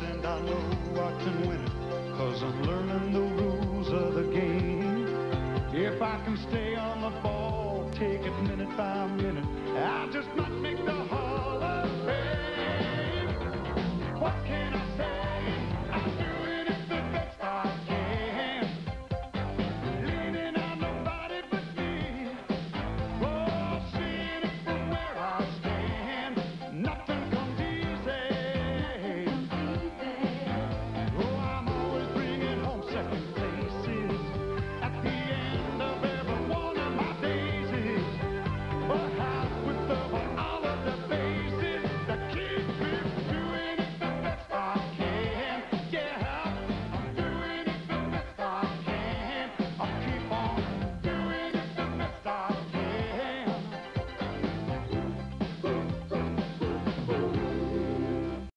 and I know I can win it. Cause I'm learning the rules of the game. If I can stay on the ball, take it minute by minute, I